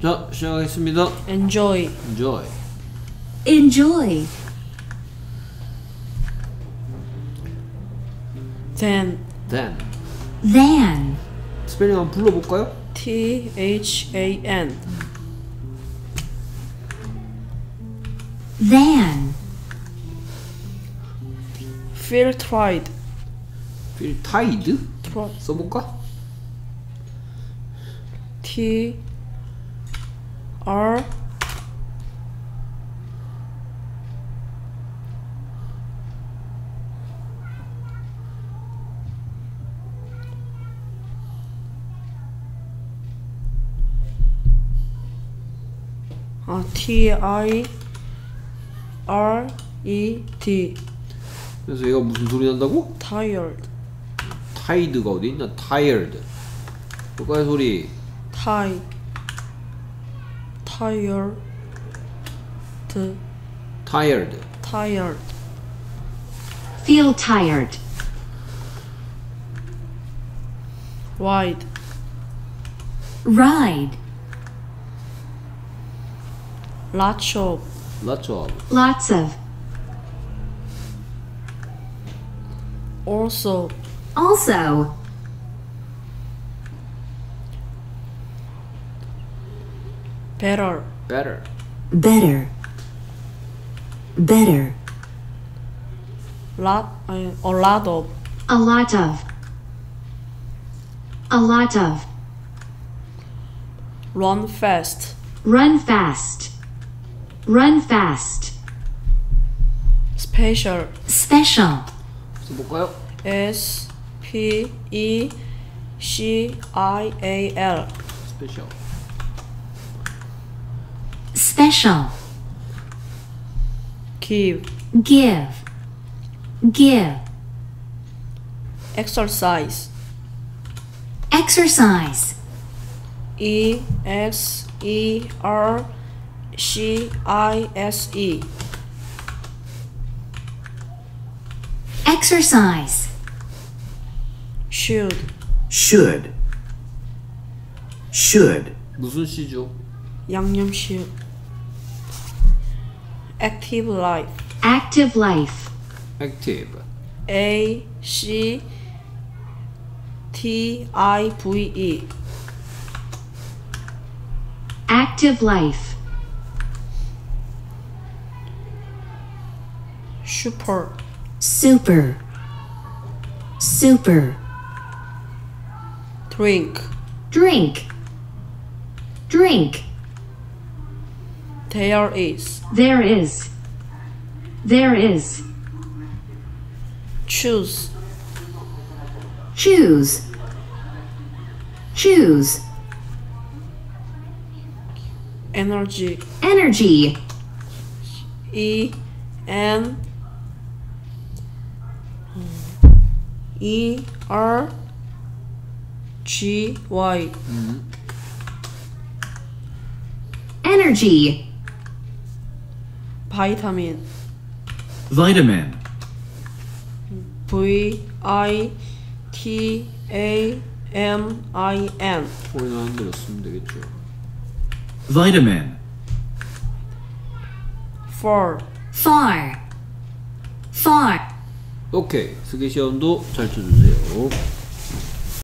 자, 시작하겠습니다. enjoy, Enjoy. enjoy, then, Then. than, 스펠링 한번 불러볼까요? T H A N, than, feel tried, Feel tied? Tri- 써볼까? T R 아, T I R E D 그래서 얘가 무슨 소리 난다고? tired tired가 어디 있나? tired. 효과의 소리. tie tired. Tired. tired. Feel tired, ride. Ride, lots of. Lots of. lots of, also. Also, better. Better. Better. Better. Lot uh, eh, a lot of. A lot of. A lot of. Run fast. Run fast. Run fast. Special. Special. S P E C I A L. Special. special, give give, give, exercise exercise, E X E R C I S E exercise, should should should 무슨 시죠? 양념식 active life. Active life, active. A C T I V E. Active life, super. Super, super, drink. Drink, drink, there is. There is, there is, choose. Choose, choose, energy. Energy, E N E R G Y. Mm-hmm. Energy, vitamin vitamin V I T A M I N 한 대로 쓰면 되겠죠. vitamin for far, far, 오케이. 스기 시험도 잘 쳐주세요.